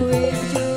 waste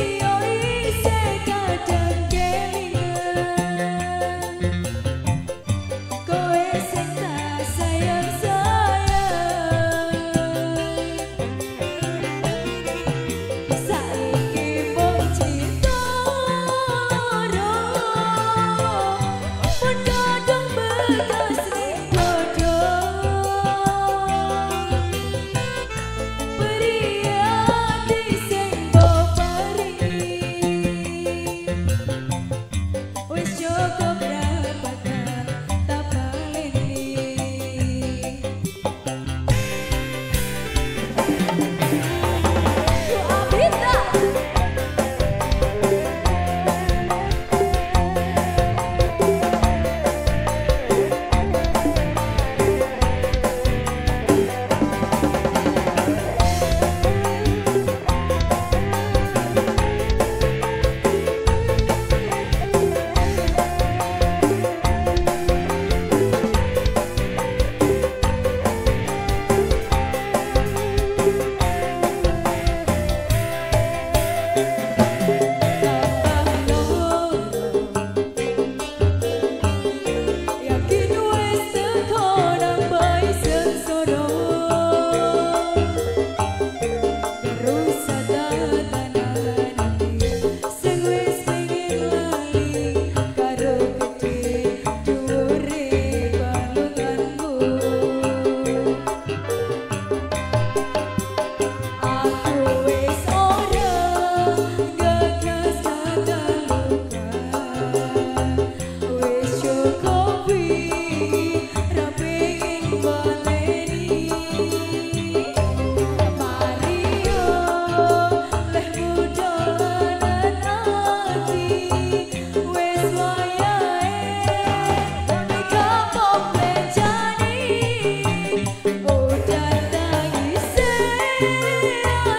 कोई से Yeah.